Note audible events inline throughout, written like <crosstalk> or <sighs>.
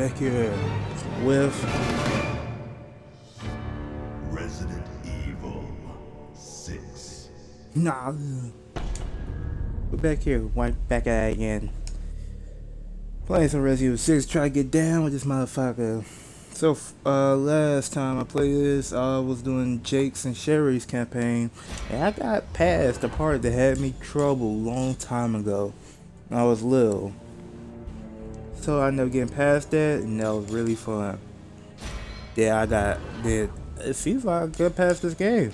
back here with Resident Evil 6. Nah. We're back here, right back at it again. Playing some Resident Evil 6, try to get down with this motherfucker. So, uh, last time I played this, I was doing Jake's and Sherry's campaign, and I got past the part that had me trouble long time ago. I was little. So I up getting past that, and that was really fun. Yeah, I got, did, it seems like I got past this game.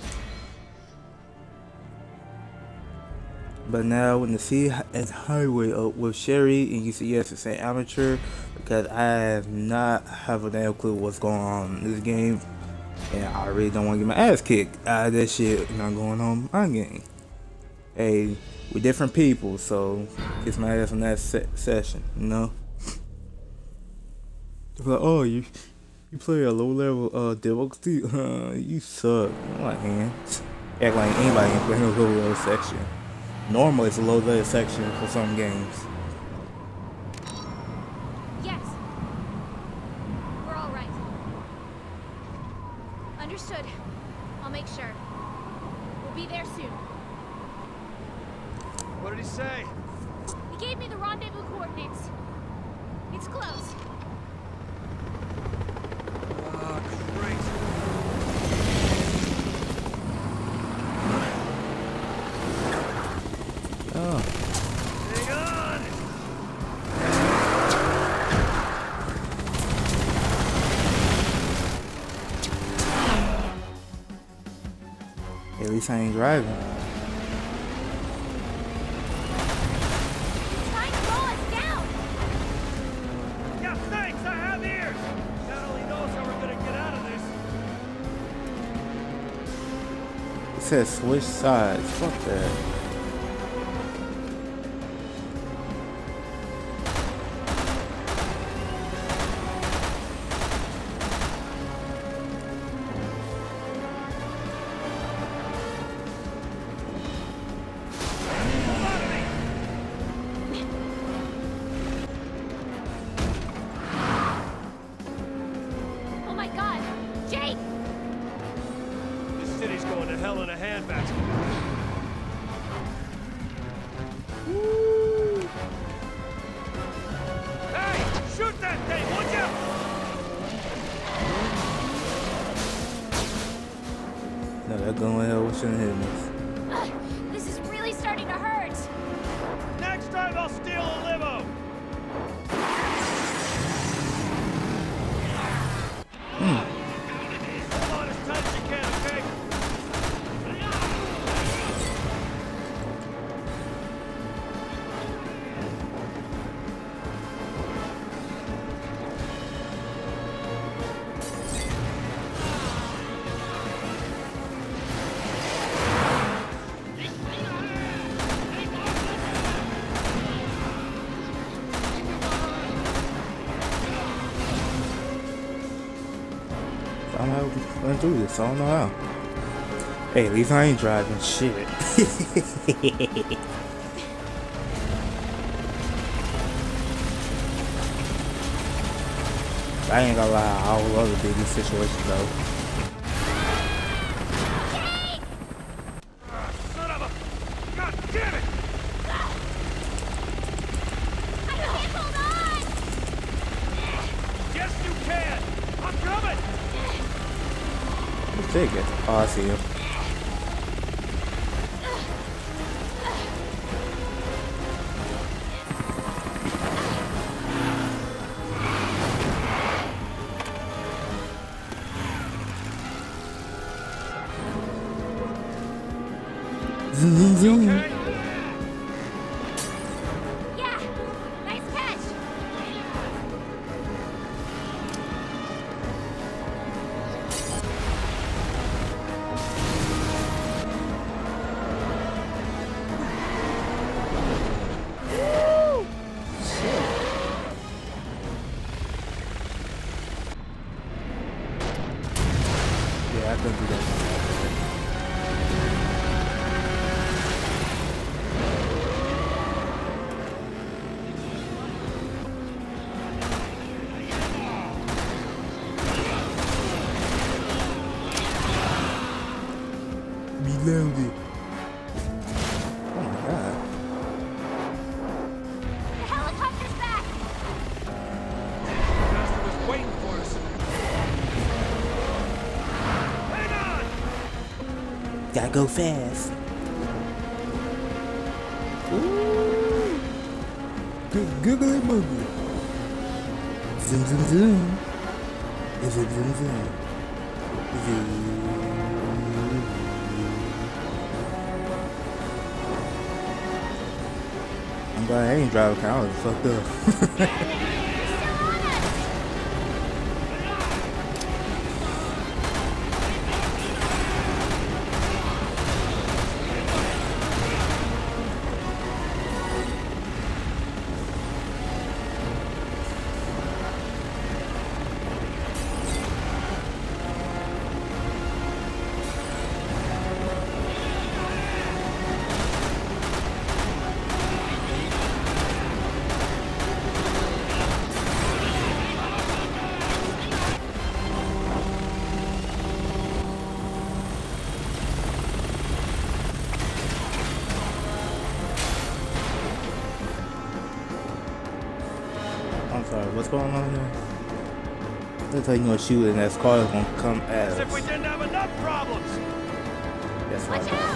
But now when the sea and highway up with Sherry and you see yes it's an amateur because I have not have a damn clue what's going on in this game and I really don't want to get my ass kicked out of that shit not going on my game. Hey, we're different people, so kiss my ass in that se session, you know. Like, oh, you you play a low level uh difficulty, <laughs> uh, you suck. I'm like, man, act like anybody can play a low level section. Normally it's a low level section for some games. Switch sides. Fuck this. I don't know how. Hey, at least I ain't driving shit. <laughs> I ain't gonna lie, I would love to be in these situations though. Ah, son of a... God damn it! I can't hold on! Yes, you can! I'm coming! Let's take it. Oh, I see him. Gotta go fast. Ooh. Good googly moogly. Zoom zoom zoom. Zoom zoom zoom zoom. I'm glad I ain't driving car. I was fucked up. <laughs> Looks like you're gonna shoot and that car is gonna come at As if we us. didn't have enough problems. That's Watch out!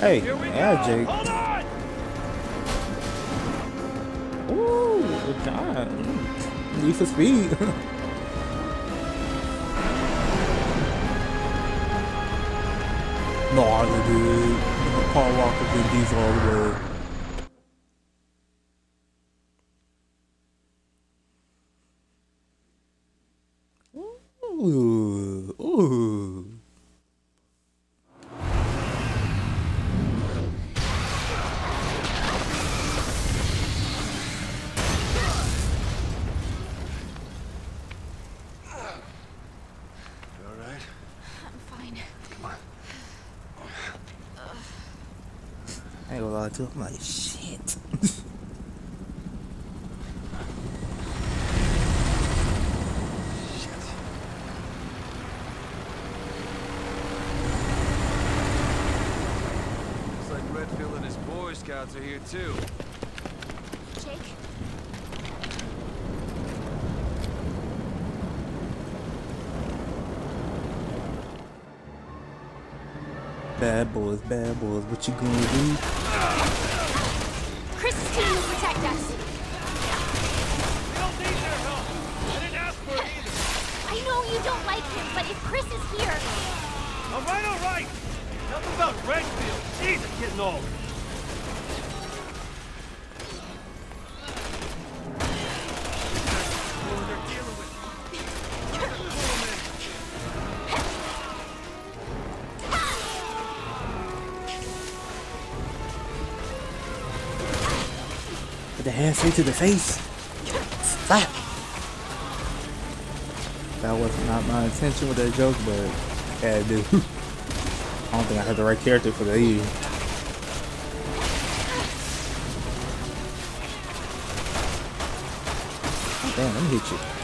Hey, Here we yeah, go. Jake. Hold on. Ooh, good job. Mm. Need for speed. <laughs> no, I did. Paul Walker did these all the way. I ain't gonna lie to you, I'm like, shit. Looks like Redfield and his Boy Scouts are here too. Jake? Bad boys, bad boys, what you gonna do? Chris's team will protect us. We don't need their help. I didn't ask for it either. I know you don't like him, but if Chris is here, All right, all right. Enough about Redfield. Jeez, it's getting old. Straight to the face. Slap. That was not my intention with that joke, but I had to. <laughs> I don't think I had the right character for the E. Damn, let me hit you.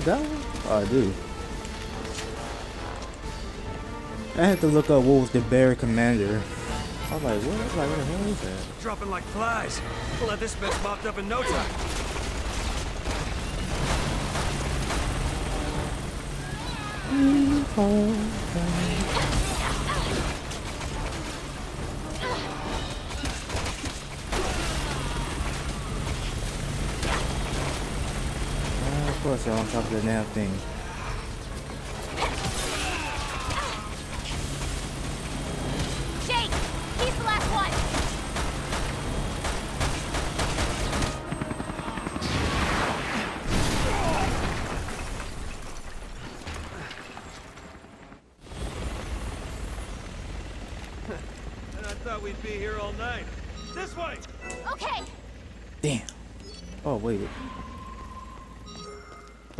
Do I that one? Oh, I do. I had to look up what was the bear Commander. I was like, what? I was like, what the hell is that? Dropping like flies. We'll have this mess mopped up in no time. Oh, of course, on top of the damn thing.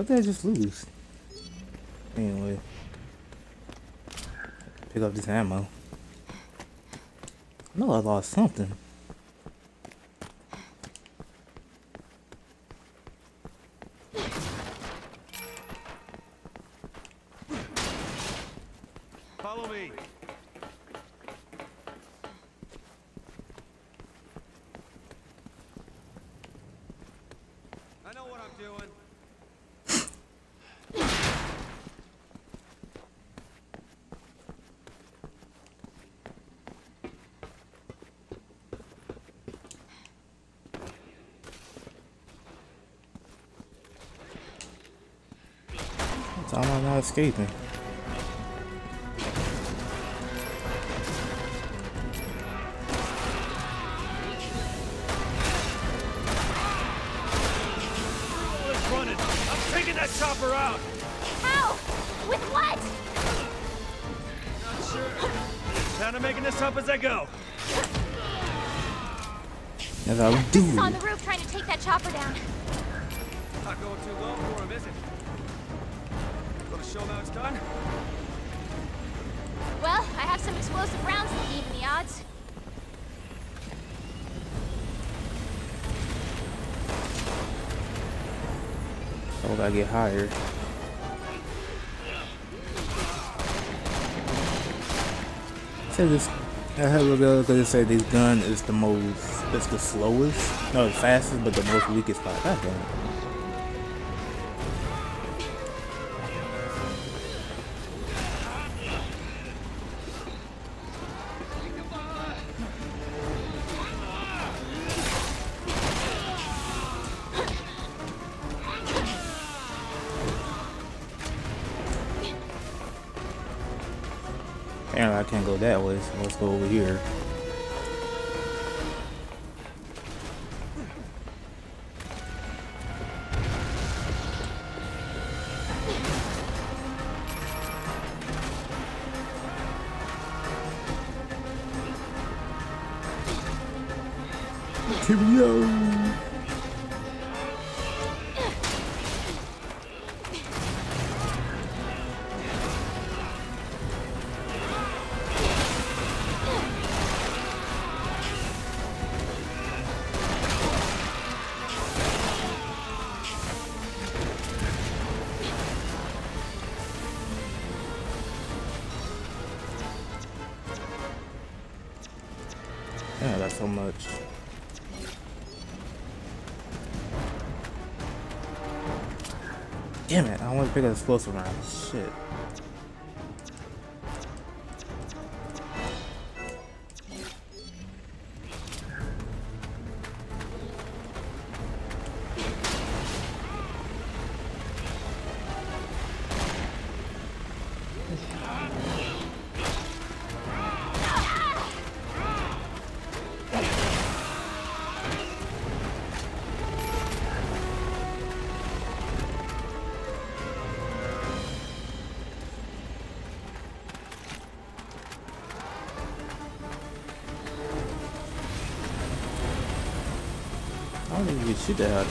Did I just lose? Anyway. Pick up this ammo. Know I lost something. Follow me. I know what I'm doing. That's all I'm not escaping. Gotta get higher. Say this. I heard a little because they say this gun is the most, it's the slowest, no, the fastest, but the most weakest part. God damn let's go over here. Here we go. Pick up explosive round. Shit.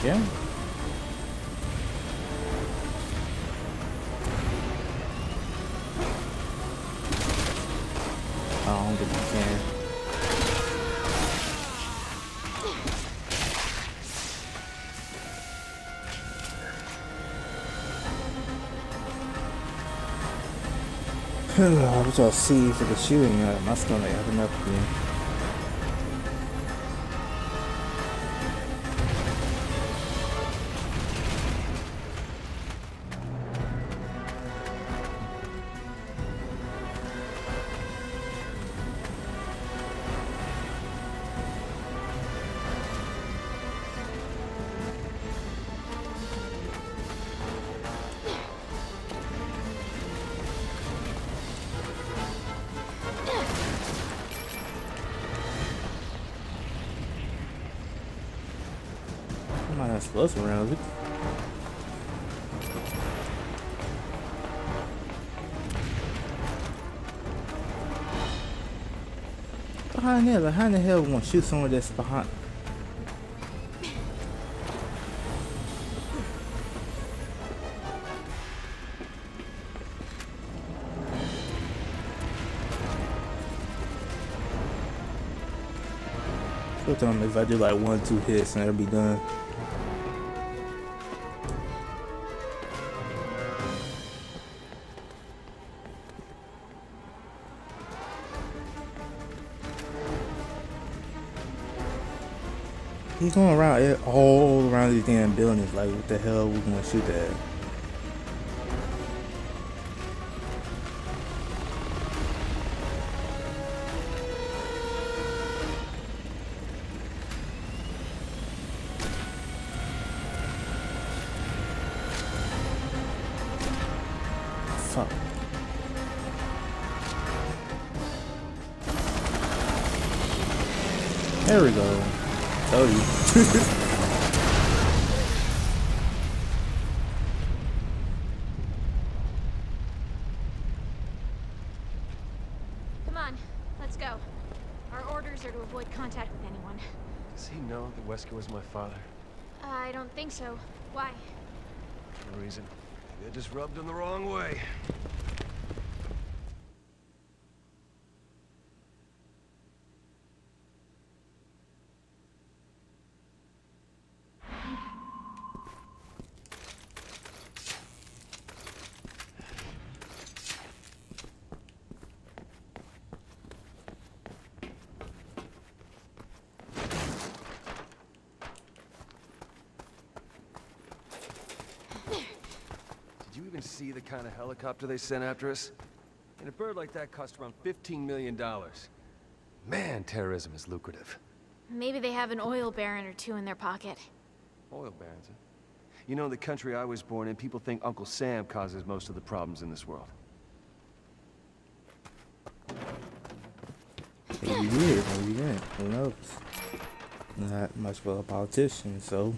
You? Oh, I don't can. I <sighs> I see for the shooting. Uh, my stomach acting up plus around it. Behind there, behind the hell we won't shoot someone that's behind Tell Sometimes if I do like one, two hits and it'll be done. He's going around all around these damn buildings. Like, what the hell we gonna shoot at? Wesker was my father? I don't think so. Why? No reason. Maybe I just rubbed him the wrong way. Did you even see the kind of helicopter they sent after us? And a bird like that cost around $15 million. Man, terrorism is lucrative. Maybe they have an oil baron or two in their pocket. Oil barons, huh? You know, the country I was born in, people think Uncle Sam causes most of the problems in this world. Maybe you did, maybe you didn't. Who knows? Not much of a politician, so.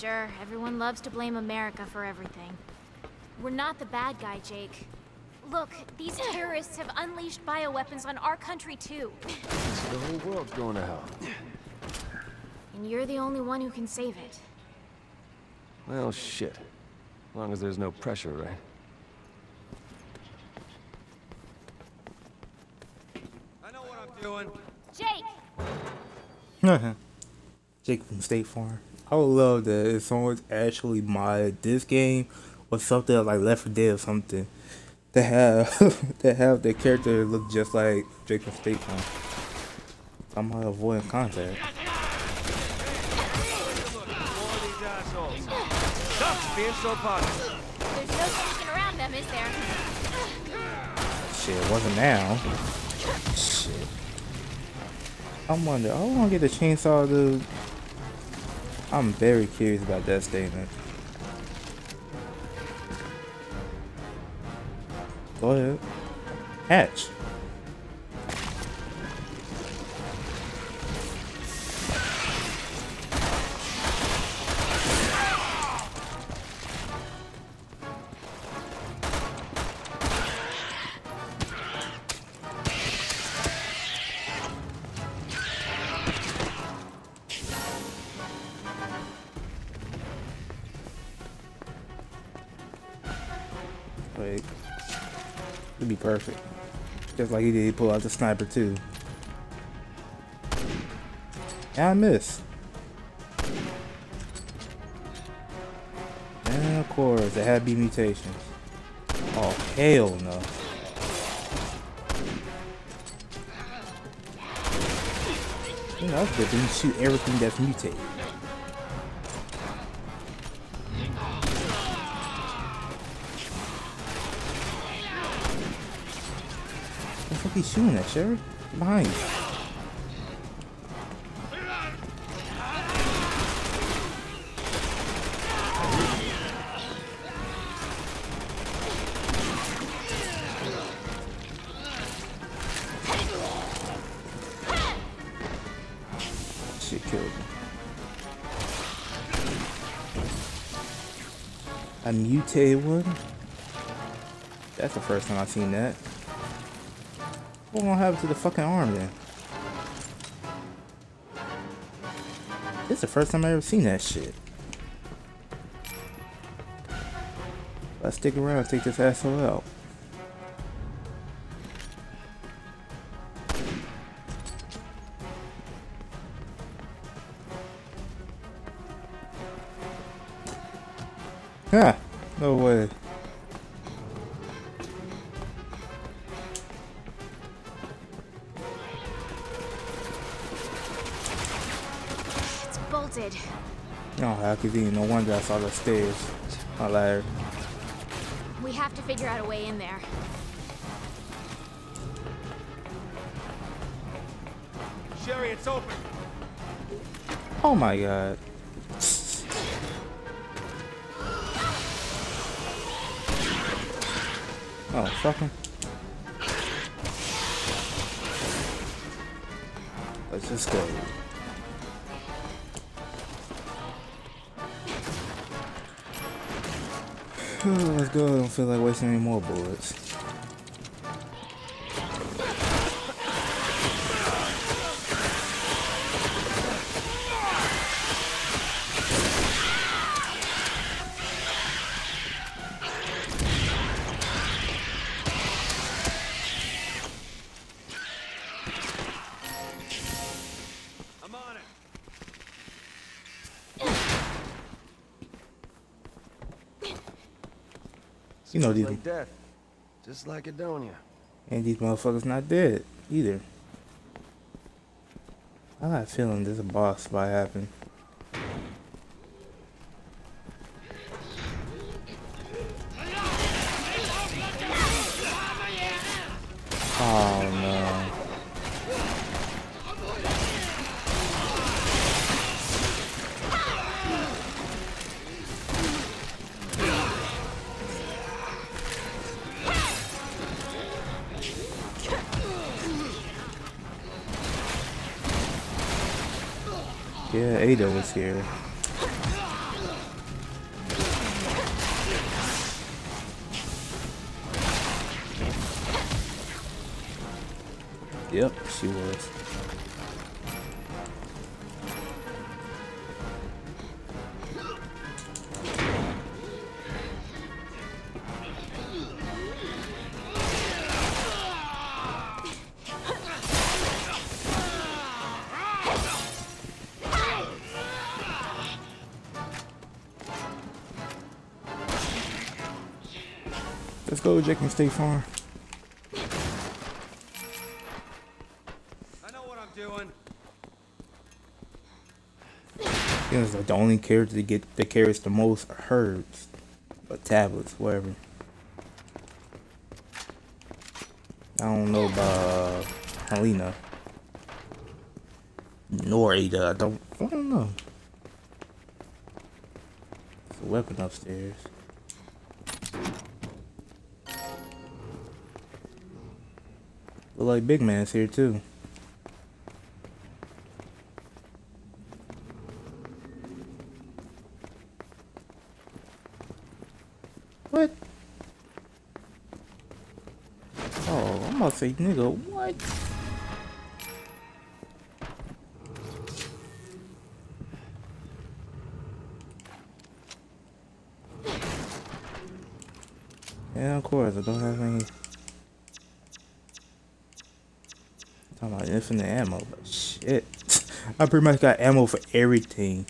Sure. Everyone loves to blame America for everything. We're not the bad guy, Jake. Look, these terrorists have unleashed bioweapons on our country too. So the whole world's going to hell. And you're the only one who can save it. Well, shit. As long as there's no pressure, right? I know what I'm doing. Jake! Jake from State Farm. I would love that if someone's actually modded this game or something like Left 4 Dead or something to have <laughs> to have the character look just like from State Farm. Somehow avoiding contact. More of these assholes. Stop being so positive. There's no sneaking around them, is there? Shit, it wasn't now. Shit. I'm wonder. I want to get the chainsaw dude. I'm very curious about that statement. Go ahead. Hatch. Like he did, he pull out the sniper too. And I missed. And of course, it had to be mutations. Oh, hell no. You know, that's good. You shoot everything that's mutated. Fuck shooting at, Sherry? Behind you. Killed. A mutated one? That's the first time I've seen that. What gonna happen to the fucking arm then? This is the first time I've ever seen that shit. Let's stick around and take this asshole out. Be? No saw the stairs. I lied. We have to figure out a way in there. Sherry, it's open. Oh my god. Oh, fucking. Let's just go. Let's go. I don't feel like wasting any more bullets. Know these- like death. Just like Adonia. And these motherfuckers not dead either. I got a feeling there's a boss fight happen. Ada Let's go, Jake and State Farm. I know what I'm doing. Was like the only character to get that carries the most herbs, or tablets, whatever. I don't know about uh, Helena. Nor Ada. I don't. I don't know. There's a weapon upstairs. Look like Big Man's here too. What? Oh, I'm to say, nigga, what? Yeah, of course, I don't have any. Talking about infinite ammo, but shit. I pretty much got ammo for everything.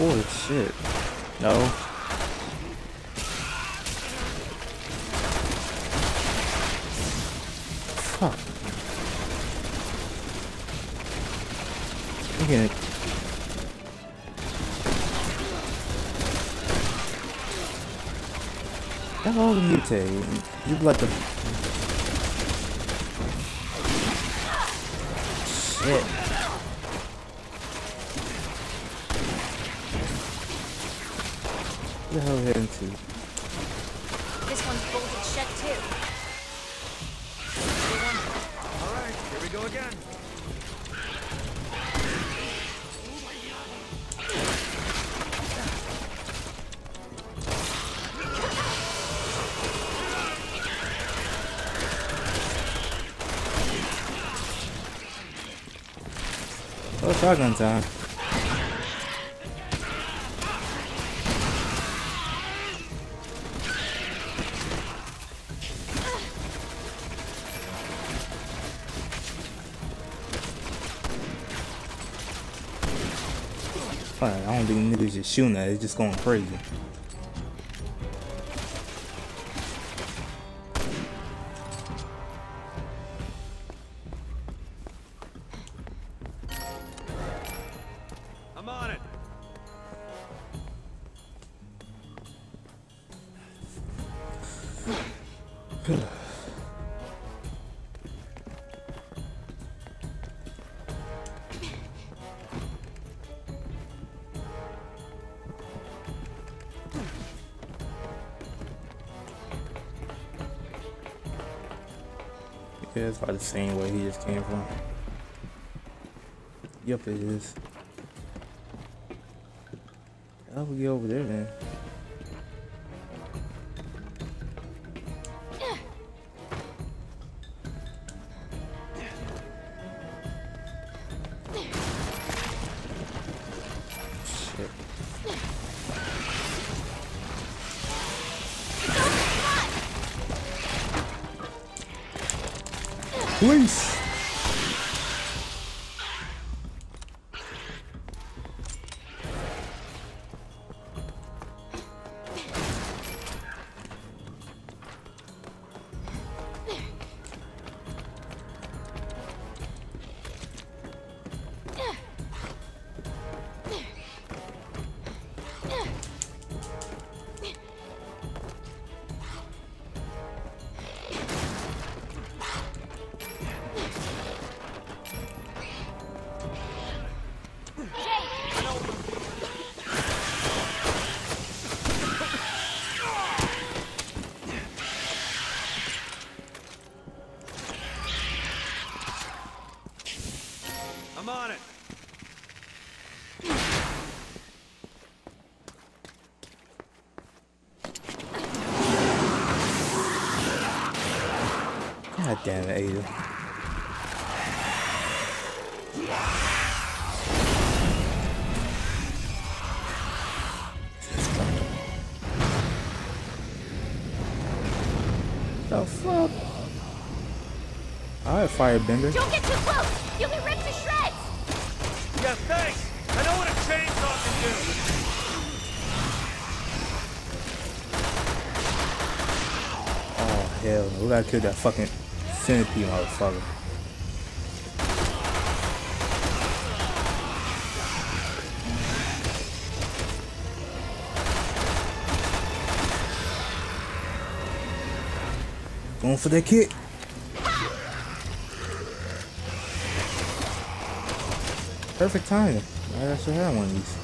I'm force. Shit. No. Fuck. I'm getting How long did you take? I don't think niggas just shooting at it, it's just going crazy. It's probably the same way he just came from. Yup, it is. How we get over there then? Firebender. Don't get too close! You'll be ripped to shreds! Yeah, thanks. I know what a chainsaw can do. Oh, hell no. We gotta kill that fucking centipede motherfucker. Going for that kick. Perfect timing. I should have one of these.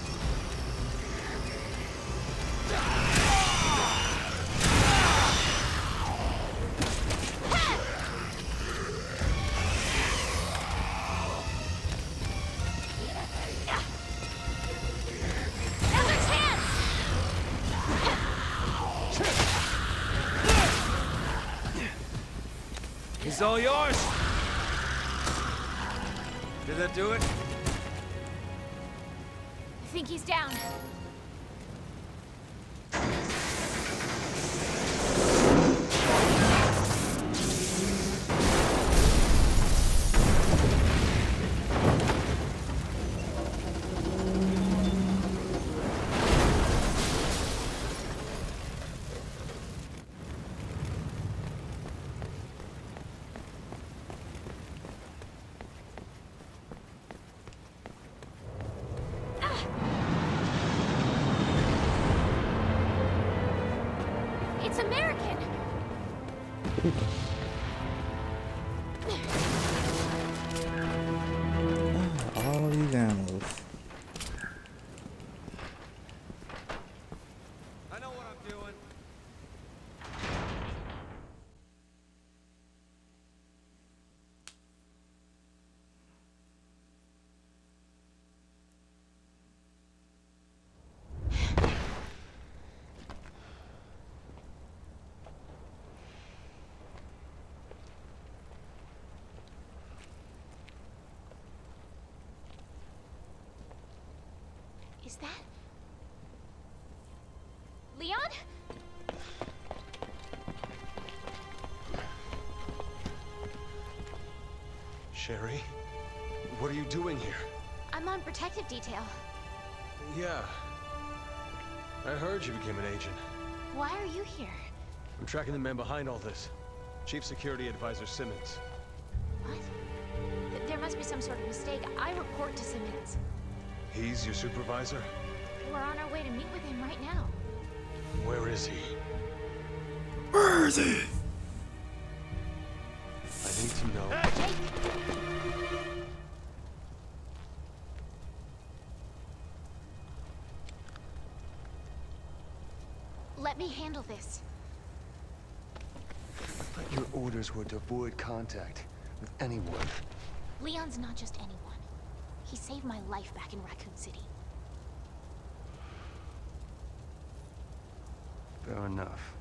He's all yours. Did that do it? I think he's down. Is that... Leon? Sherry, what are you doing here? I'm on protective detail. Yeah. I heard you became an agent. Why are you here? I'm tracking the man behind all this. Chief Security Advisor Simmons. What? Th- There must be some sort of mistake. I report to Simmons. He's your supervisor? We're on our way to meet with him right now. Where is he? Where is he? I need to know. Jake! Let me handle this. But your orders were to avoid contact with anyone. Leon's not just anyone. He saved my life back in Raccoon City. Fair enough.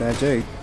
That Jake.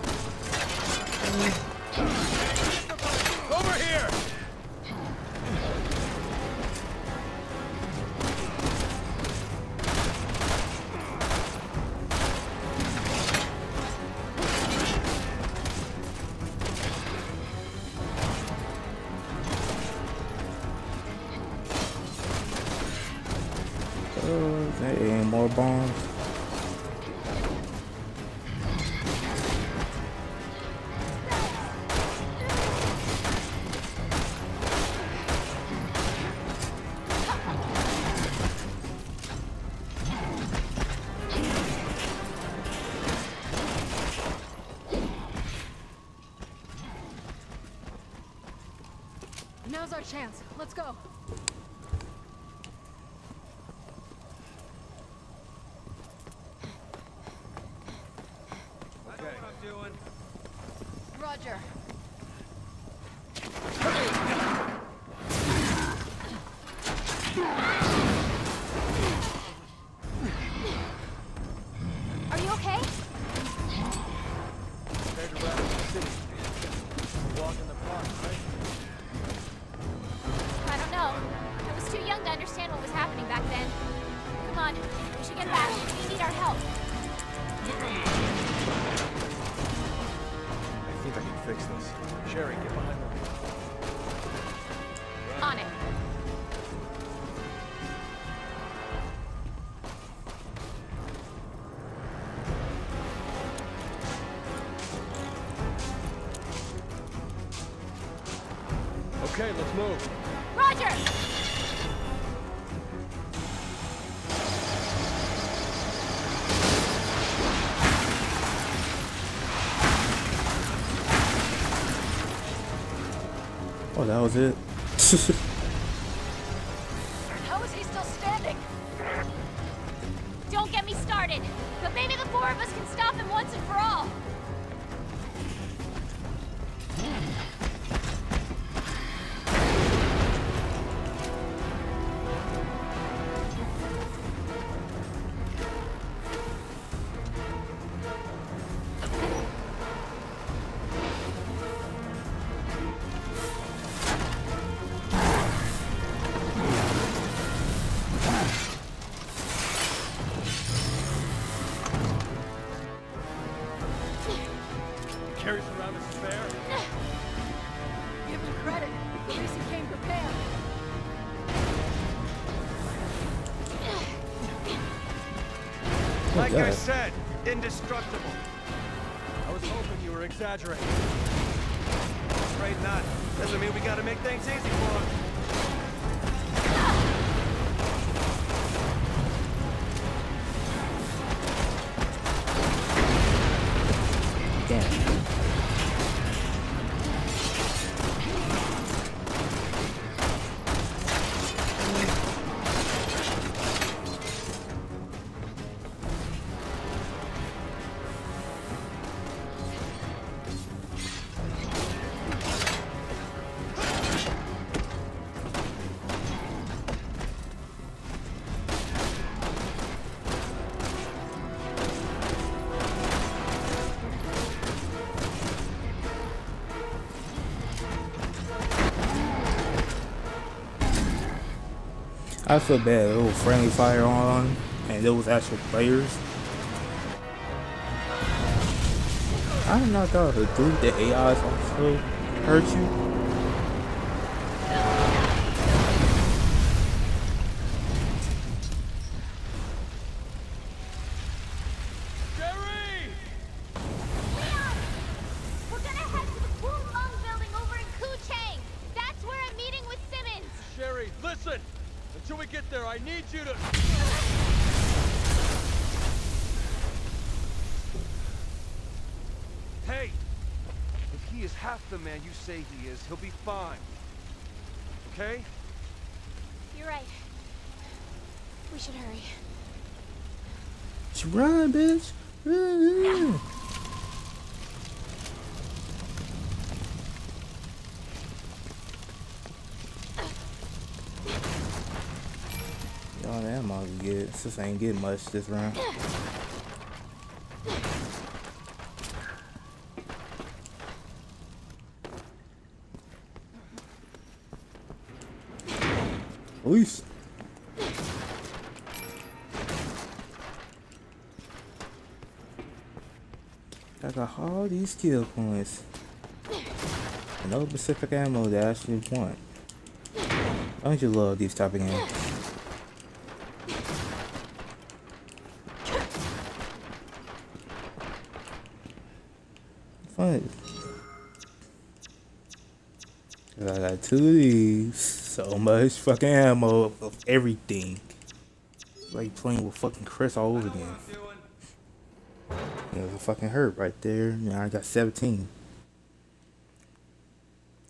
Was it. Like I said, indestructible. I was hoping you were exaggerating. Afraid not. Doesn't mean we gotta make things easy for him. I feel bad. There was friendly fire on, and there was actual players. I did not thought the dude, the AI is also hurt you. This ain't getting much this round. Police. I got all these kill points. No specific ammo that I actually want. Don't you love these type of games? Two of these. So much fucking ammo of everything. Like playing with fucking Chris all over again. It was a fucking hurt right there. Now I got 17.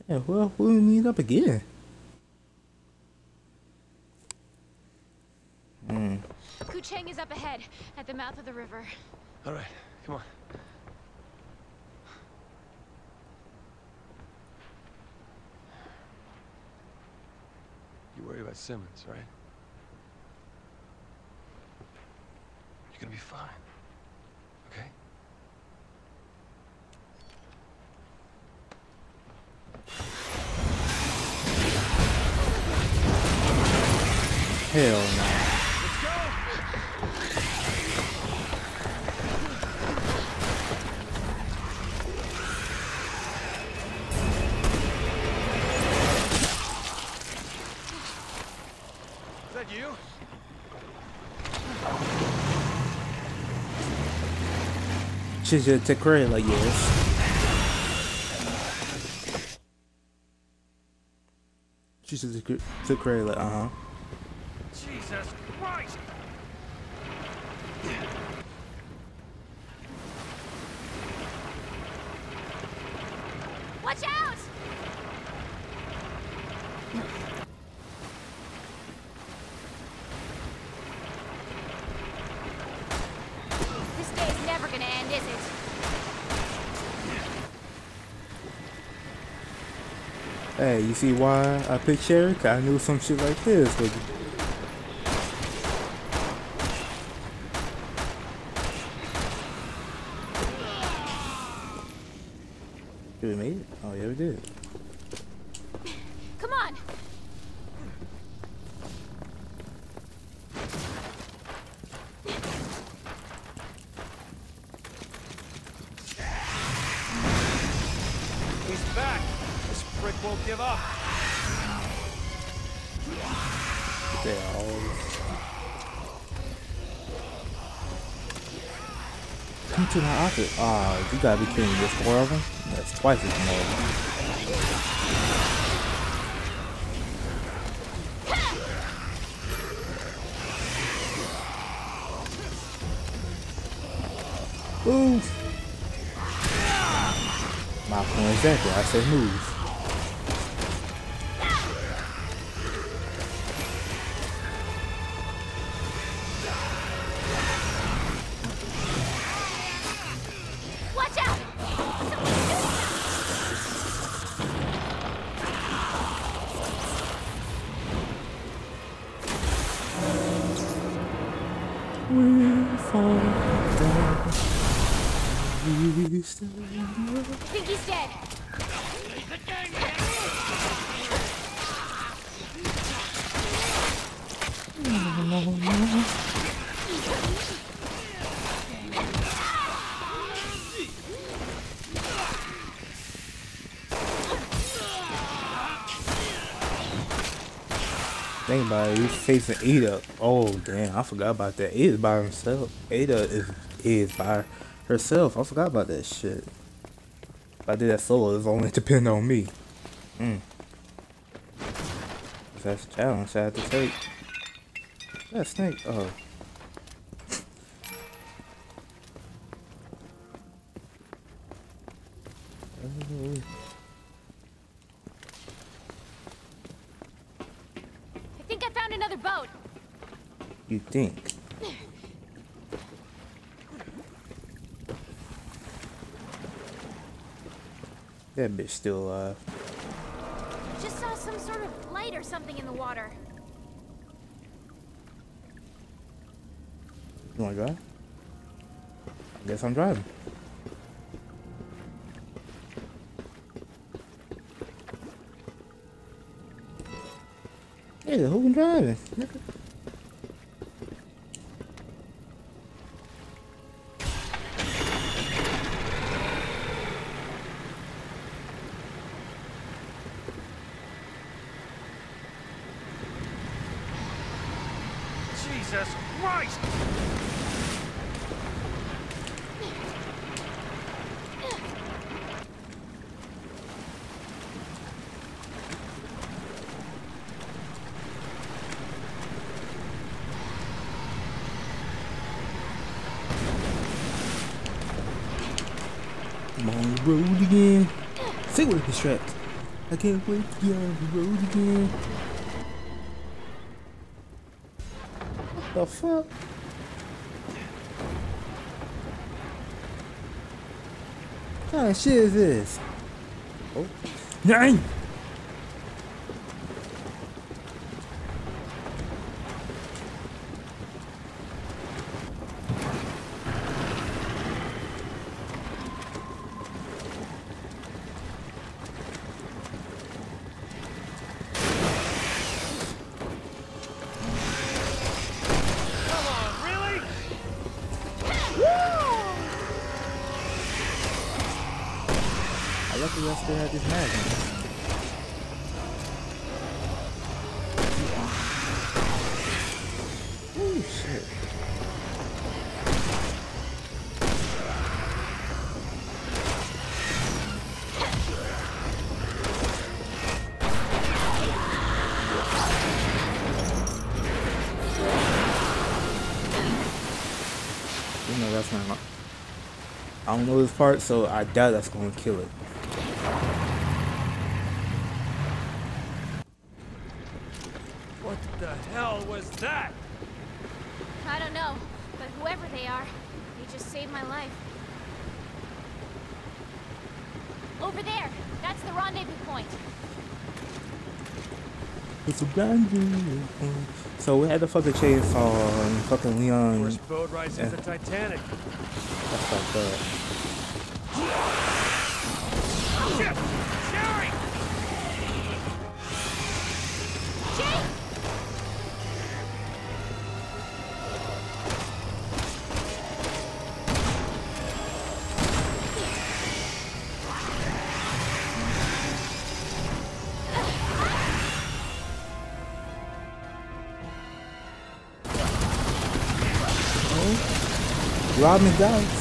Yeah, well, we'll meet up again. Hmm. Kuchang is up ahead, at the mouth of the river. All right, come on. About Simmons, right? You're gonna be fine. Okay? Hell no. She should take credit like yes. She should take take credit like uh huh. Jesus Christ! Watch out! is it? Hey, you see why I picked Sherry? 'Cause I knew some shit like this would Office. Ah, you gotta be kidding me. There's four of them? That's twice as more. Move! My point exactly. I said move. He's facing Ada. Oh damn, I forgot about that. Ada's by himself. Ada is is by herself. I forgot about that shit. If I did that solo, it's only <laughs> depend on me. Mm. That's a challenge I have to take. That snake. Oh. That bitch still alive. Just saw some sort of light or something in the water. You wanna drive? I guess I'm driving. Yeah, who can driving? nigga? Jesus Christ! I'm on the road again. Say what the strapped. I can't wait to get on the road again. What the fuck? What kind of shit is this? Oh. Nine! Don't know this part, so I doubt that's gonna kill it. What the hell was that? I don't know, but whoever they are, they just saved my life. Over there. That's the rendezvous point. It's a rendezvous. So we had the fucking chainsaw and fucking Leon. First boat ride since Yeah. the Titanic. That's fucked up. Rob. Like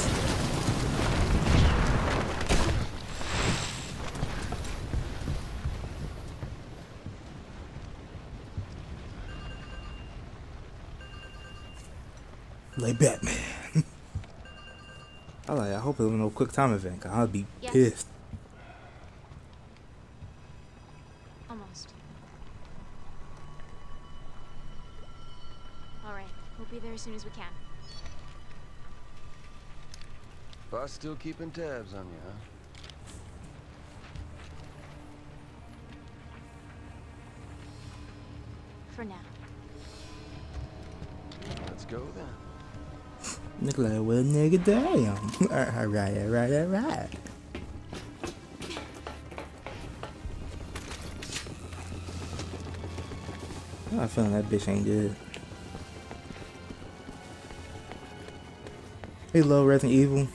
quick time event. Cause I'd be Yes. pissed. Almost. Alright, we'll be there as soon as we can. Boss still keeping tabs on you, huh? For now. Look like well, nigga, damn. <laughs> All right, all right, all right, all right. I'm feeling that bitch ain't good. Hey, love Resident Evil.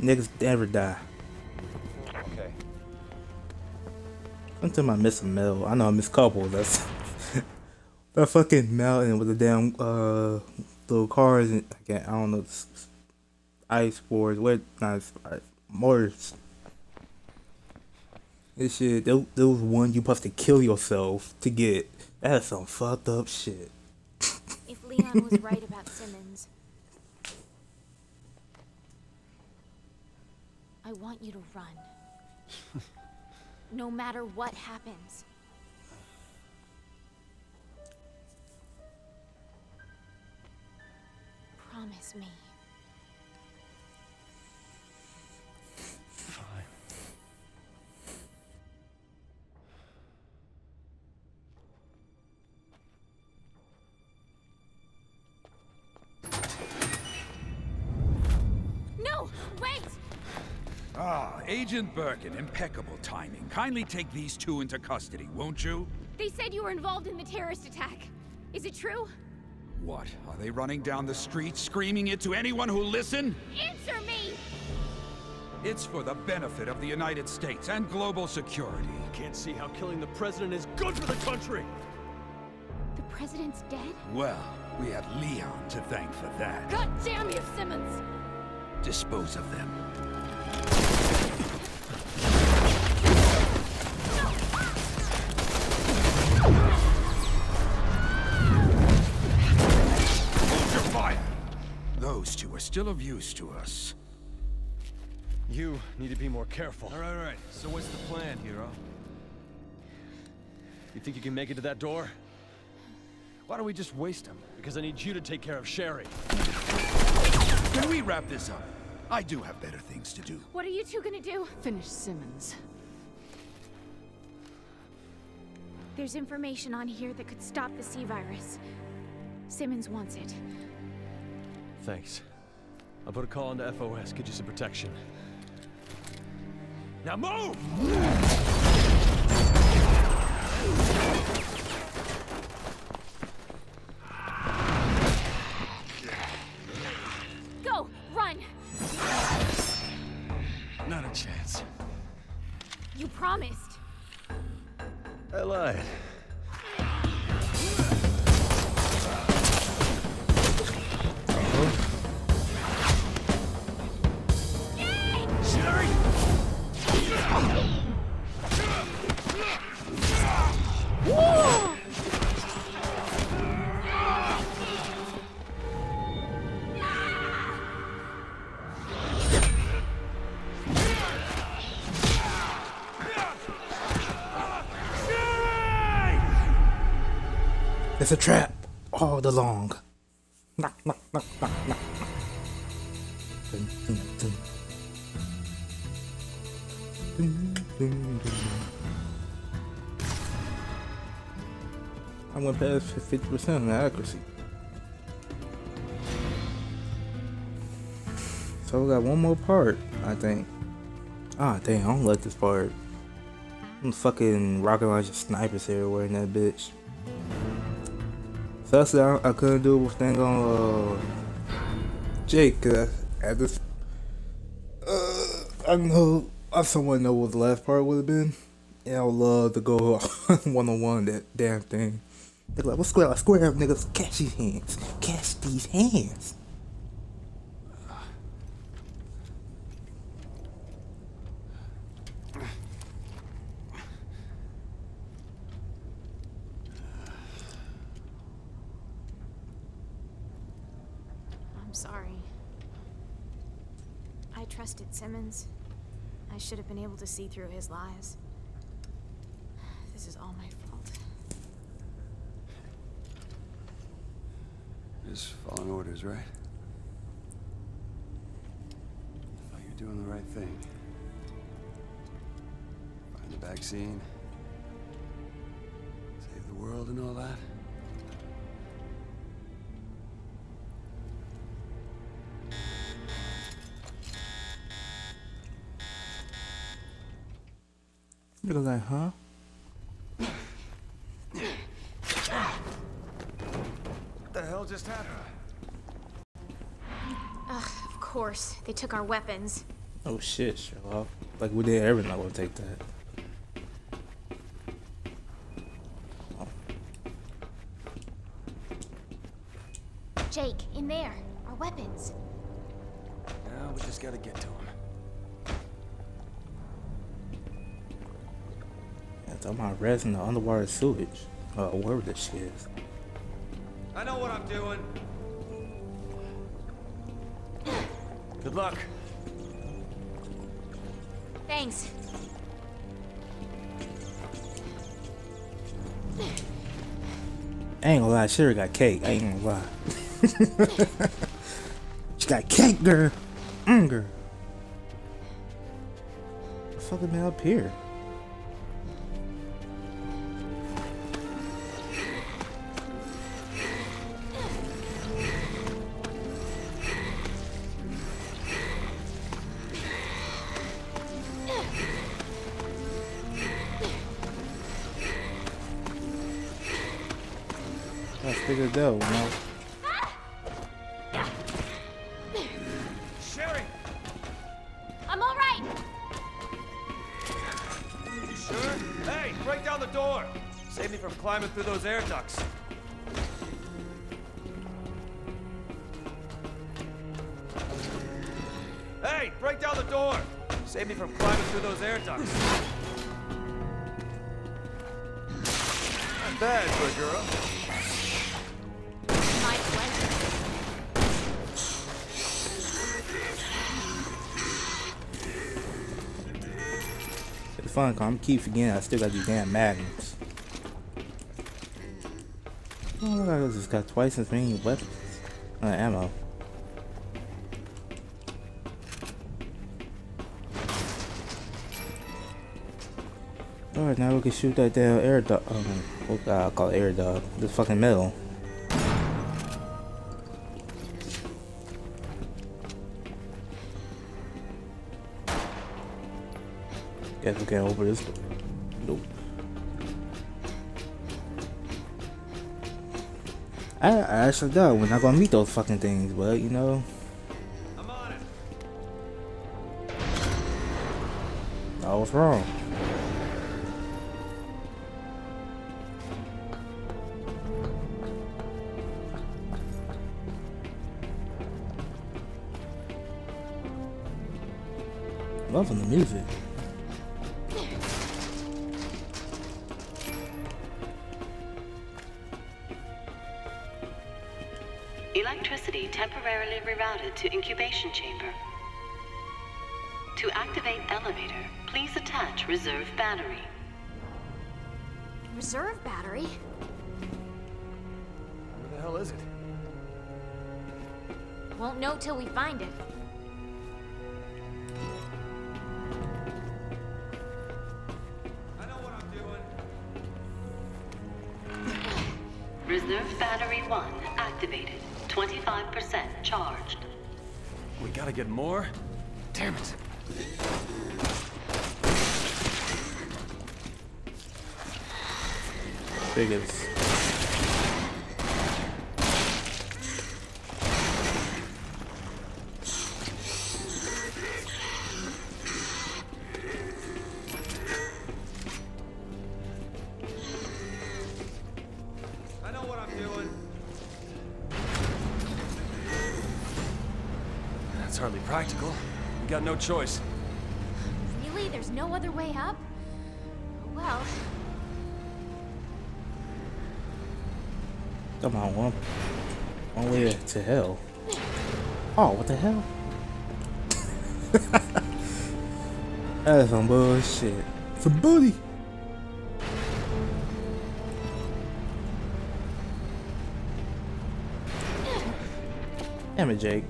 Niggas never die. Okay. Until I miss a Mel. I know I miss couple. That's <laughs> that fucking Mel and with the damn uh little cars and I I don't know s- s- ice boards, what not ice- motors. This shit, those, those one you supposed to kill yourself to get. That's some fucked up shit. If Leon was right <laughs> about Simmons. I want you to run. <laughs> no matter what happens. Promise me. Fine. No! Wait! Ah, Agent Birkin, impeccable timing. Kindly take these two into custody, won't you? They said you were involved in the terrorist attack. Is it true? What, are they running down the street screaming it to anyone who'll listen? Answer me! It's for the benefit of the United States and global security. Can't see how killing the president is good for the country! The president's dead? Well, we have Leon to thank for that. God damn you, Simmons! Dispose of them. Still of use to us. You need to be more careful. All right, all right. So what's the plan, hero? You think you can make it to that door? Why don't we just waste him? Because I need you to take care of Sherry. Can we wrap this up? I do have better things to do. What are you two gonna do? Finish Simmons. There's information on here that could stop the C virus. Simmons wants it. Thanks. I'll put a call into FOS, get you some protection. Now move! A trap all along. Knock, knock, knock, knock, knock. Dun, dun, dun. I went past 50% on the accuracy. So we got one more part, I think. Ah, dang, I don't like this part. I'm fucking rocket launcher snipers everywhere in that bitch. So that's I, I couldn't do thing on uh, Jake, at this, uh, I know, I somewhat know what the last part would have been. Yeah, I would love to go one on one that damn thing. They're like, what's square? Like, square up, niggas. Catch these hands. Catch these hands. I'm sorry. I trusted Simmons. I should have been able to see through his lies. This is all my fault. Just following orders, right? I thought you're doing the right thing. Find the vaccine. Save the world and all that. You're like, huh? What the hell just happened? Ugh, of course. They took our weapons. Oh shit, Sherlock. Like we did ever not gonna take that. Jake, in there. Our weapons. Now we just gotta get to him. Yeah, talking about resin, the underwater sewage. Uh, wherever this shit is. I know what I'm doing. Good luck. Thanks. I ain't gonna lie, Sherry got cake. I ain't gonna lie. <laughs> she got cake, girl. Mm, girl. What the fuck am I up here? Let's figure it out, you know. Sherry! I'm all right. You sure? Hey, break down the door! Save me from climbing through those air ducts. Fun, cause I'm keep forgetting I still got these damn magnums. Oh, look, I just got twice as many weapons. Uh, ammo. Alright, now we can shoot that damn air dog. Um, what I call it air dog? This fucking metal. Can't open this door. Nope. I, I actually thought we're not gonna meet those fucking things, but you know. I was wrong. Loving the music. Hardly practical. We got no choice. Really? There's no other way up? Well, Come on, one, one way to hell. Oh, what the hell? <laughs> That's some bullshit. Some booty. Damn it, Jake.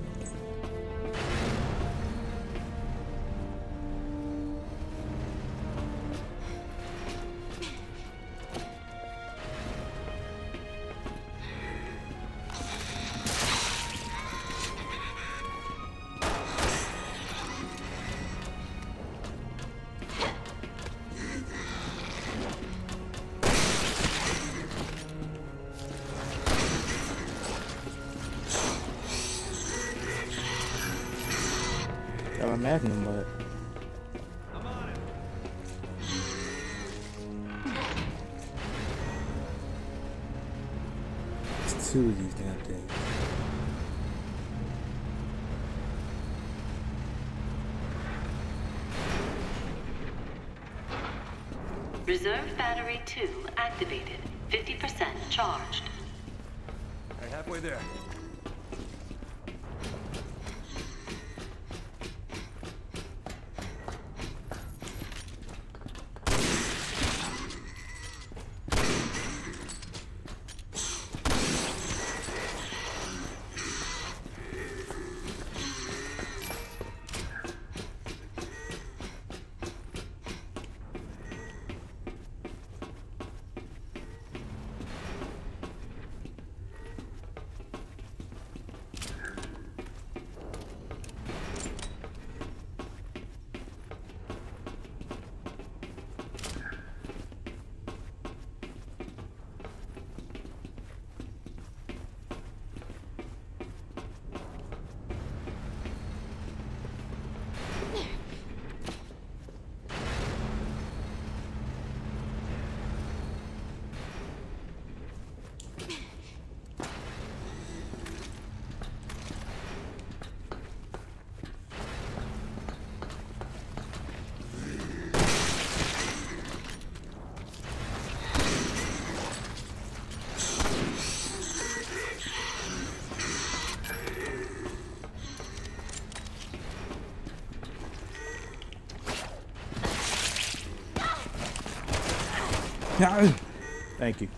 Thank you.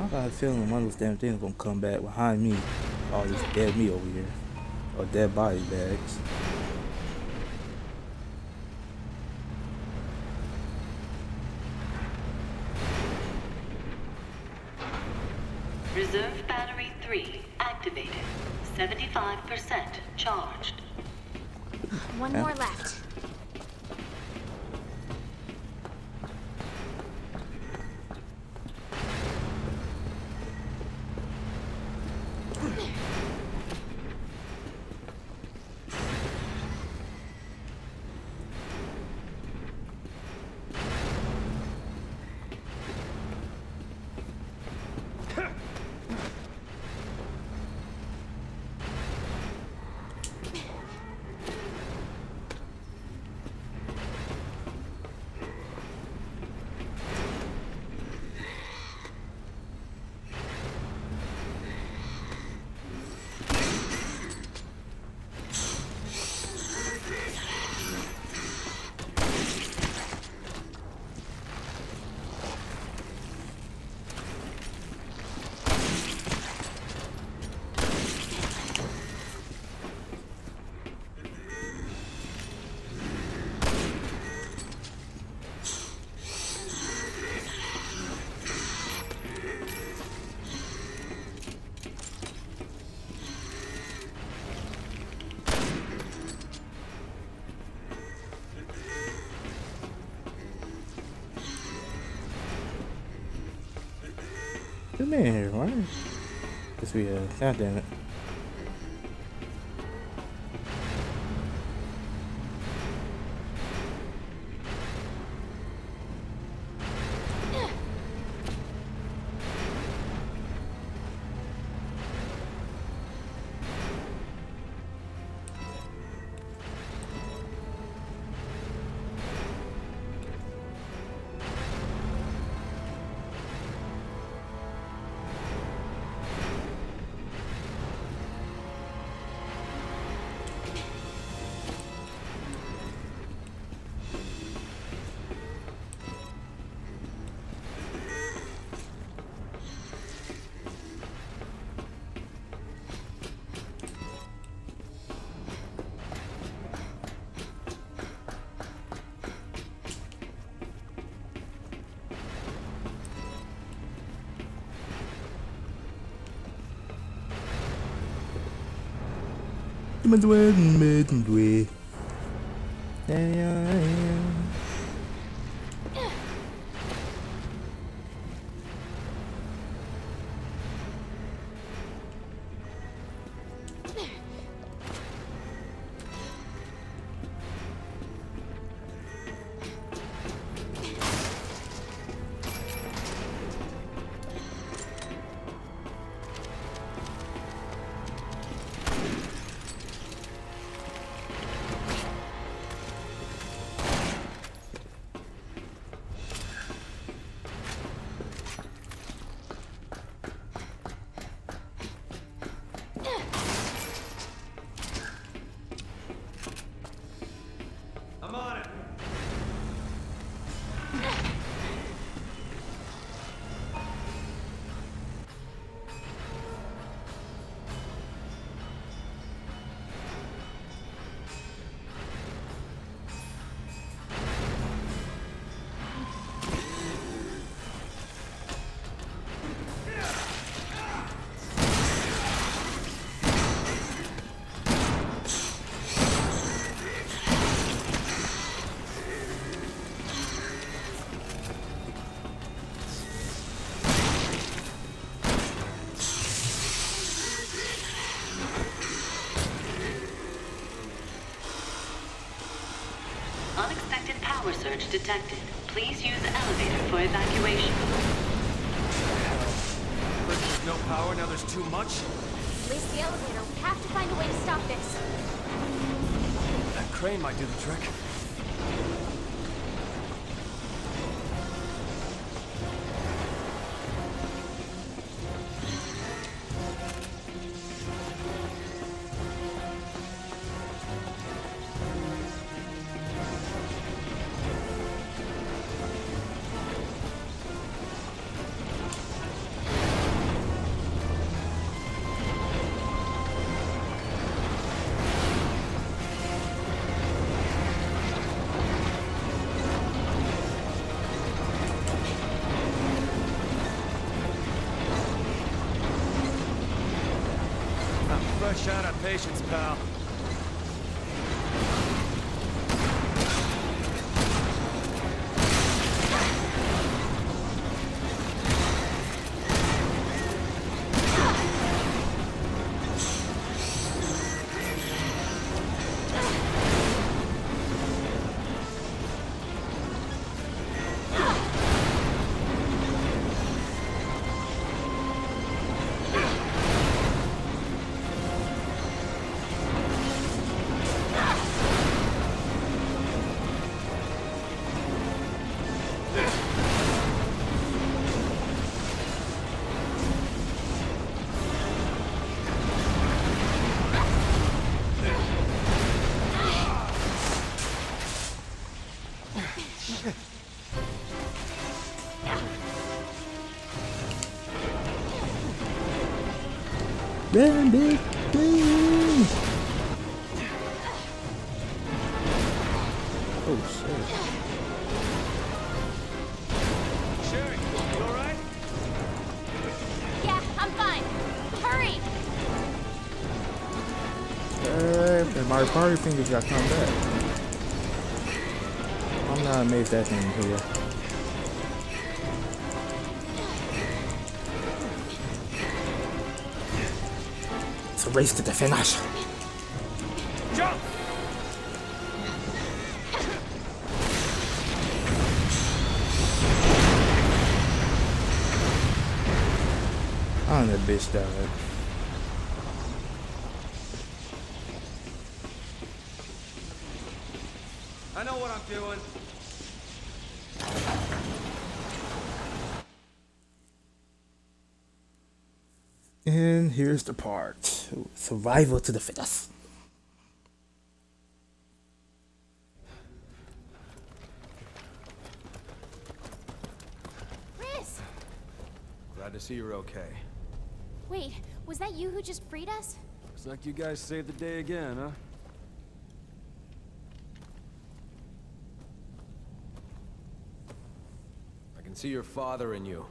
I got a feeling one of those damn things gonna come back behind me. All this dead meat over here. Or dead body bags. Man here? Why? Guess we, uh, god. Madwe, madwe. Yeah, yeah, yeah. I'm surge detected. Please use the elevator for evacuation. First there's no power, now there's too much. Release the elevator. We have to find a way to stop this. That crane might do the trick. Fresh out of patience, pal. Bandit thing. Oh shit. Yeah, I'm fine. Hurry! Uh, and my party fingers got come back. I'm not amazed that thing here. Race to the finish. Jump! On that bitch died. I know what I'm doing. And here's the part. Survival to the fittest. Chris! Glad to see you're okay. Wait, was that you who just freed us? Looks like you guys saved the day again, huh? I can see your father in you.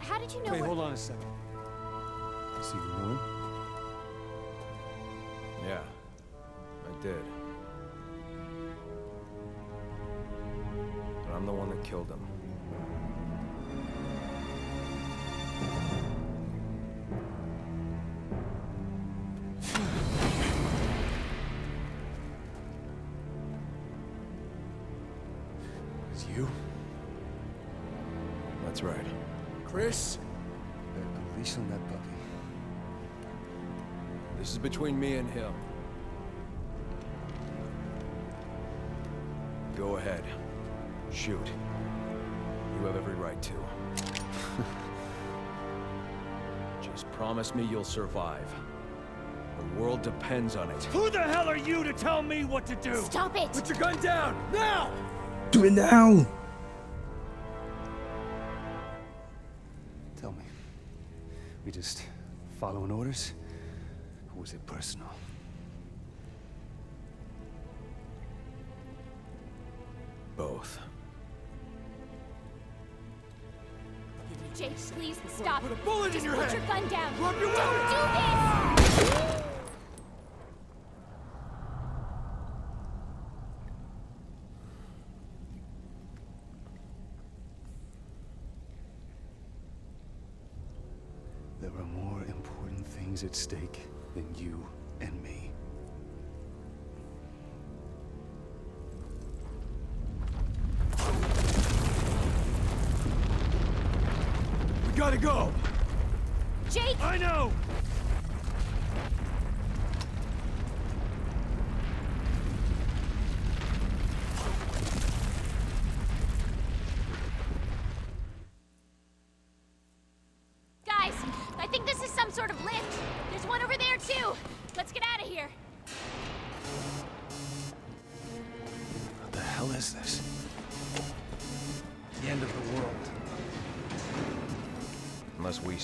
How did you know Wait, where- hold on a second. So you know him? Yeah, I did. But I'm the one that killed him. It's you? That's right. Chris? Better put a leash on that puppy. This is between me and him. Go ahead. Shoot. You have every right to. <laughs> Just promise me you'll survive. The world depends on it. Who the hell are you to tell me what to do? Stop it! Put your gun down! Now! Do it now! Following orders? Or was it personal? Both. Jake, please stop. Put a bullet in Just your put head. your gun down. Drop your weapon. Don't weapon. do this! There are more things at stake than you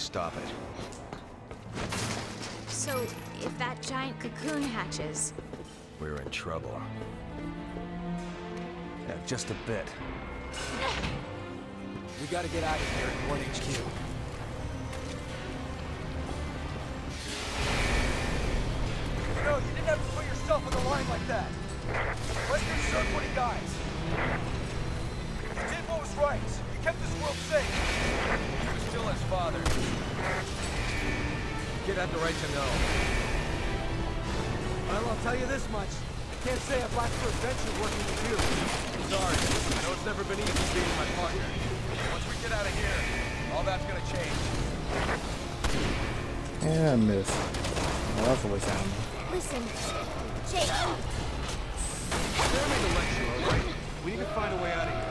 stop it. So, if that giant cocoon hatches, We're in trouble. Yeah, just a bit. We gotta get out of here at One HQ. The right to know. Well, I'll tell you this much. I can't say I've lacked for adventure working with you. Sorry. I know it's never been easy being my partner. Once we get out of here, all that's gonna change. Yeah, I missed. Oh, that's a waste of ammo. listen, Jake, Spare me the lecture, all right? We need to find a way out of here.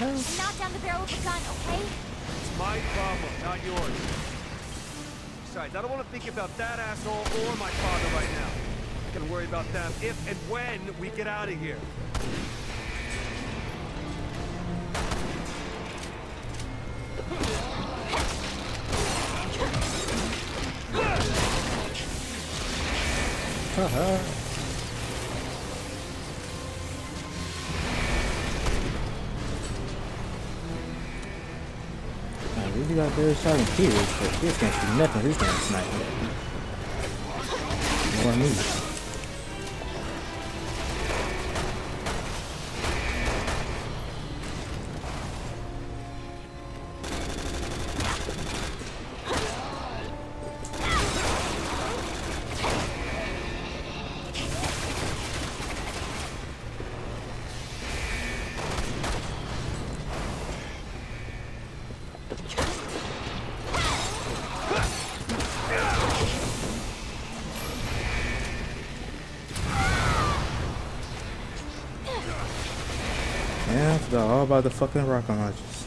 To Chris. Knock down the barrel of the gun, okay? It's my problem, not yours. Besides, I don't want to think about that asshole or my father right now. I can worry about them if and when we get out of here. Haha. Really got better shot but this can't do nothing. This snipe me. More me. The fucking rocket launchers.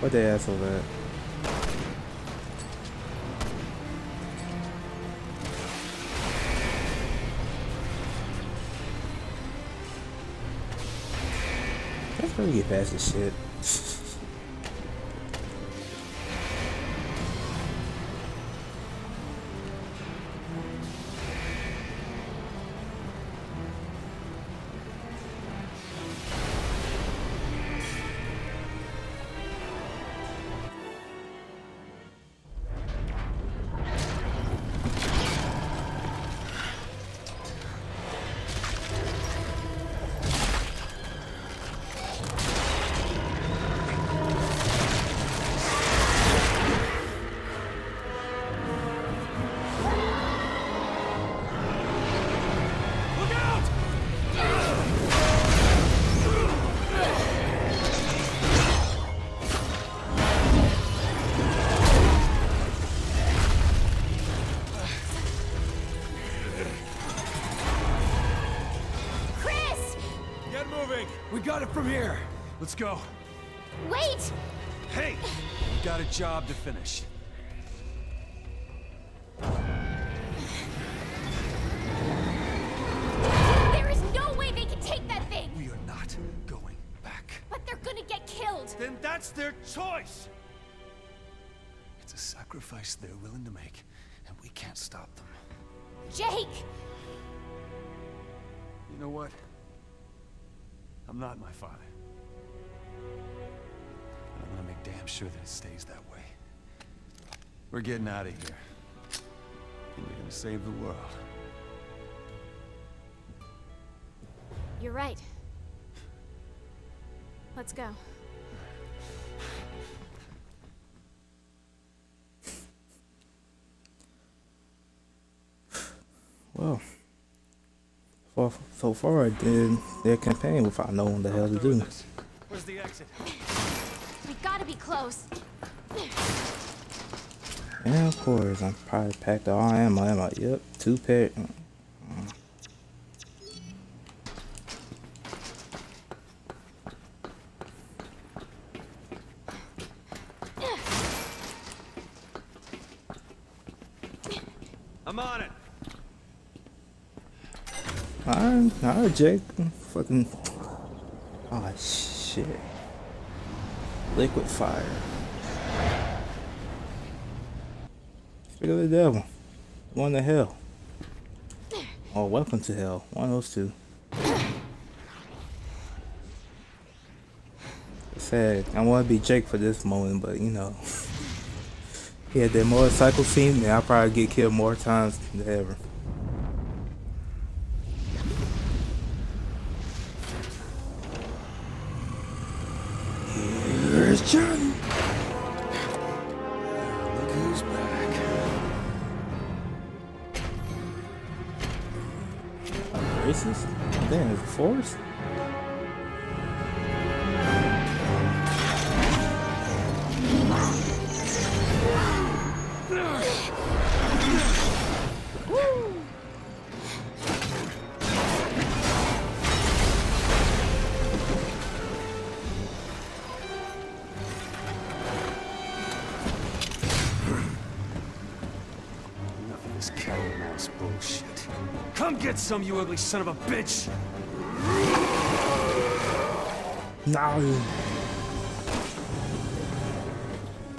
What the asshole at? Let's really get past this shit. Sacrifice they're willing to make, and we can't stop them. Jake! You know what? I'm not my father. And I'm gonna make damn sure that it stays that way. We're getting out of here. And we're gonna save the world. You're right. Let's go. Well, so, so far I did their campaign without knowing the hell to do. Where's the exit? We gotta be close. And of course, I'm probably packed all ammo. ammo. Yep, two pair. Jake. Fucking. Oh shit. Liquid fire. Speak the devil. One to hell. Or welcome to hell. One of those two. Sad. I want to be Jake for this moment, but you know. He had that motorcycle scene, and I'll probably get killed more times than ever. Come some, you ugly son of a bitch! No.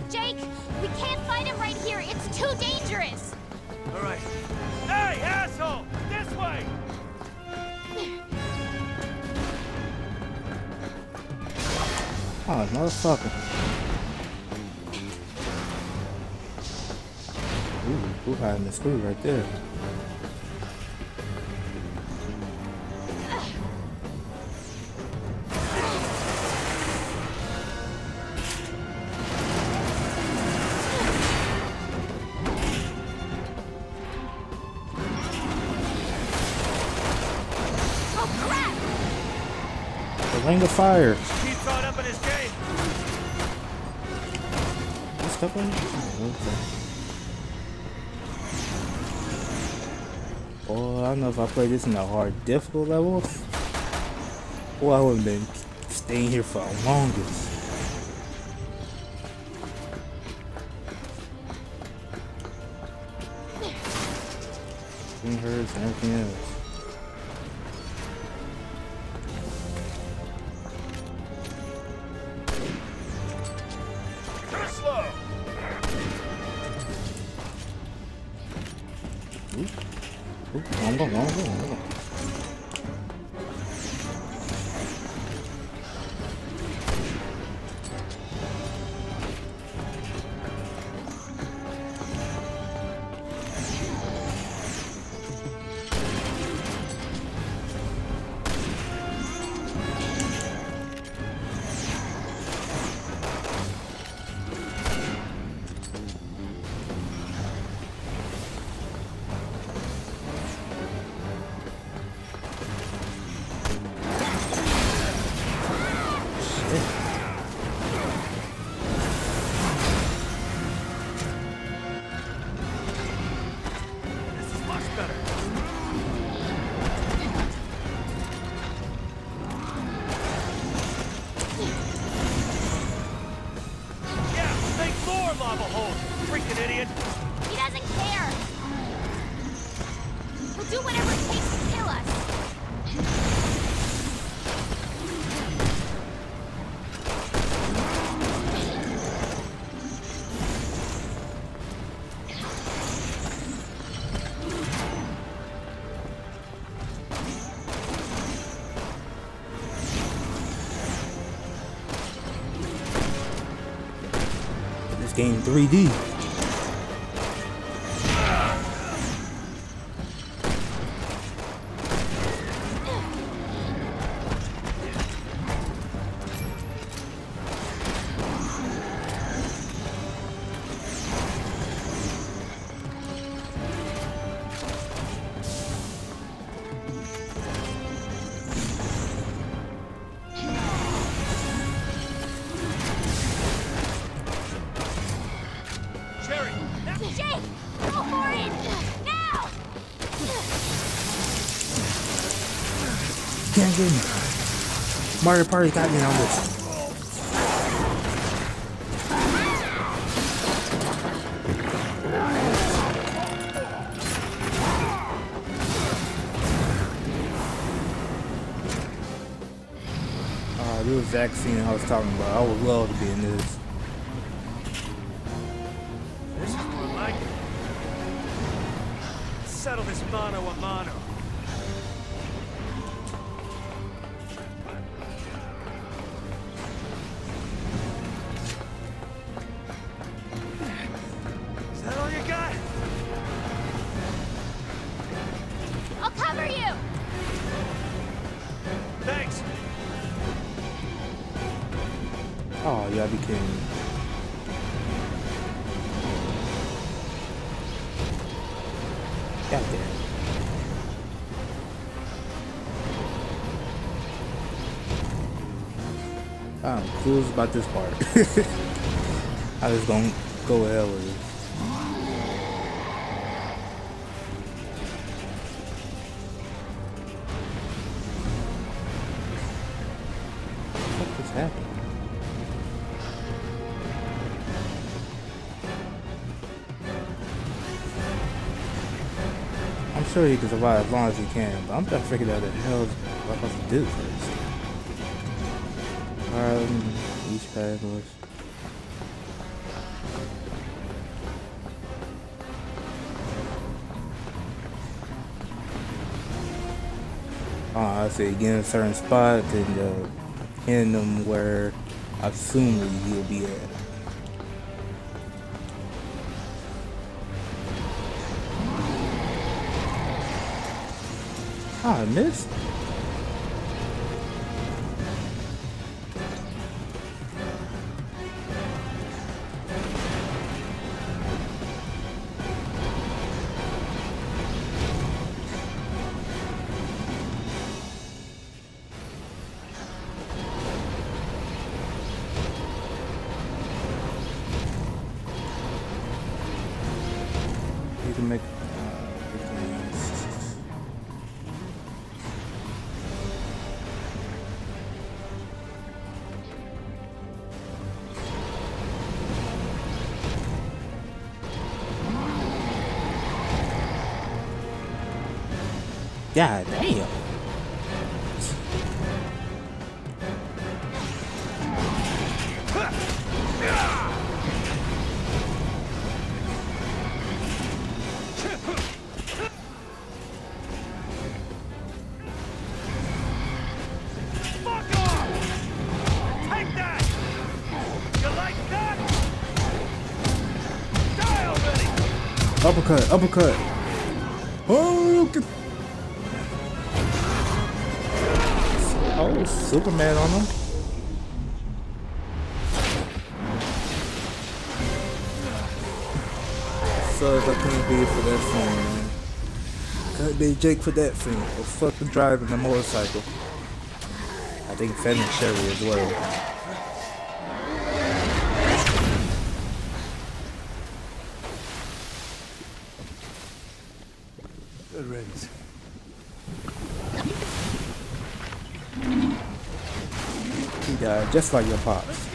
Jake, we can't fight him right here. It's too dangerous. All right. Hey, asshole! This way! Oh, motherfucker. Ooh, who hiding the screw right there? Ring of fire. Up in his game! What's stuff on oh, okay. I don't know if I played this in a hard difficult level. Well, I would have been staying here for the longest. Hers and everything else. 3D. Can't get me. Mario Party got me on this. Uh, this exact scene I was talking about. I would love to be in this. This is more like it. Settle this mano a mano. About this part. <laughs> I just gonna go hell with it. What just happened? I'm sure he can survive as long as he can, but I'm trying to figure out the hell what I'm supposed to do first. Pad was. Uh, I say get in a certain spot and uh, hit him where I assume he'll be at. Ah, I missed. Die already! Uppercut, uppercut. Oh, Superman on him. Sucks I couldn't be for that thing, man. Couldn't be Jake for that thing. Or fucking driving the motorcycle. I think Fenn and Sherry as well. Good riddance. He died just like your pops.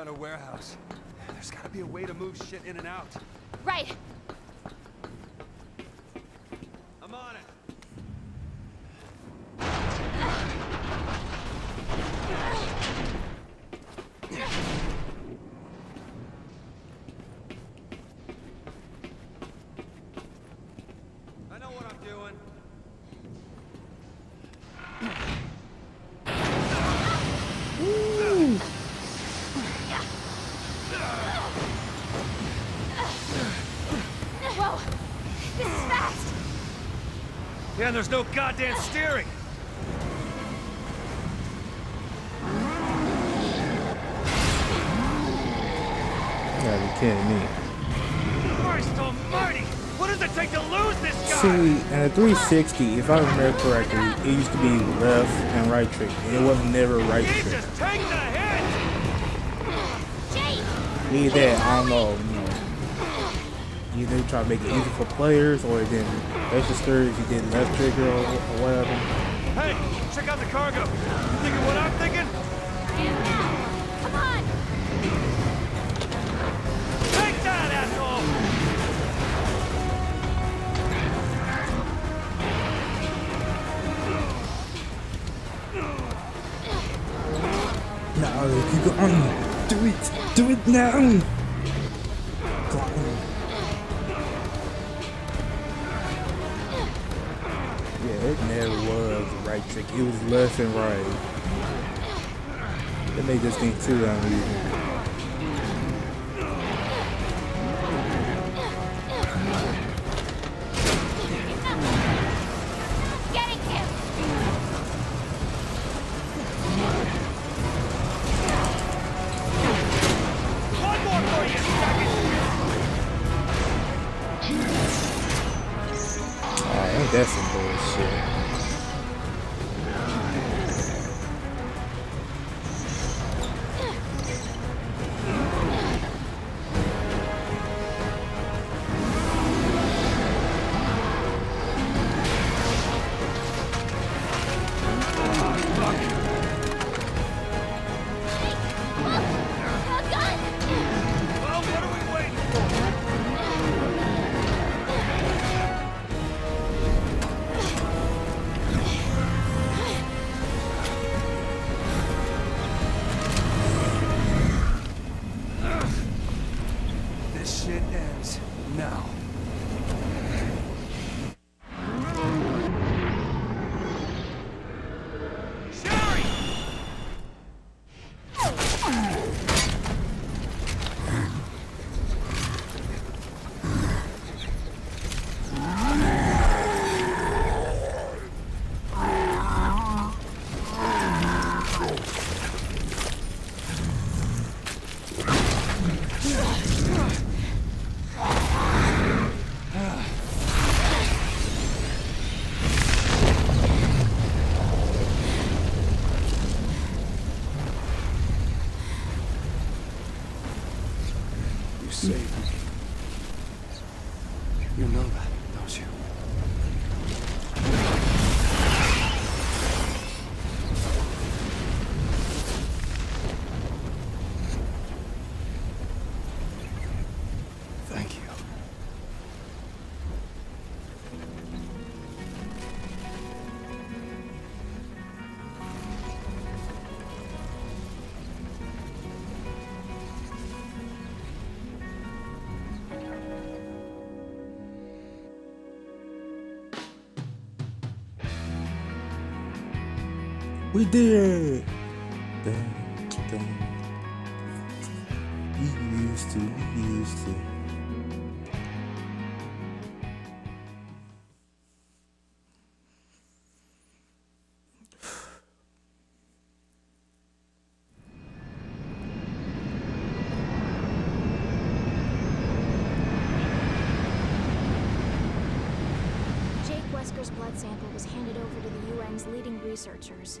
Of warehouse. There's gotta be a way to move shit in and out. Right. I'm on it. I know what I'm doing. Whoa. This is fast. Yeah, and there's no goddamn steering. You gotta be kidding me. Christ almighty! What does it take to lose this guy? See, in a 360, if I remember correctly, it used to be left and right trick. It wasn't never right trick. Jesus, take the hit! Either that, I don't know, you know. Try to make it easy for players, or then register if you did left trigger or, or whatever. Hey, check out the cargo. You thinking what I'm thinking? Come on. Take that, asshole! Now, you go on. Do it. Do it now. Go on. It never was right trick. It was left and right. That made this thing too uneven. We did it! Dun, dun. We used to, we used to. Jake Wesker's blood sample was handed over to the UN's leading researchers,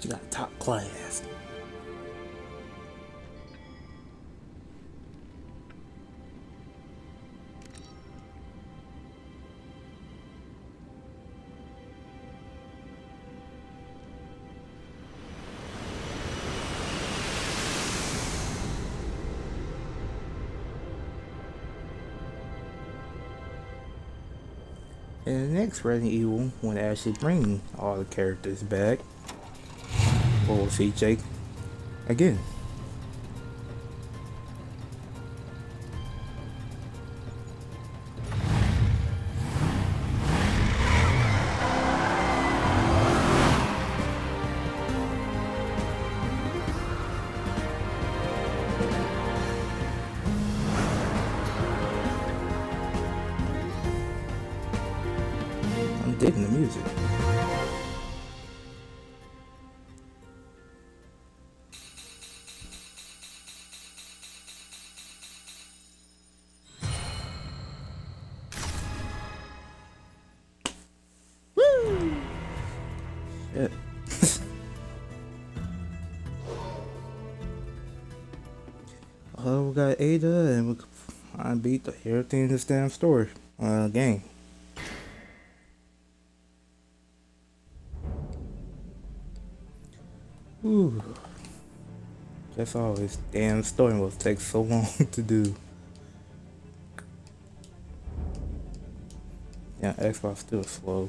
You got top class. And the next Resident Evil, when they actually bring all the characters back, we'll see Jake again. Everything in this damn story uh, game. Ooh. That's always damn story will take so long <laughs> to do. Yeah, Xbox still slow.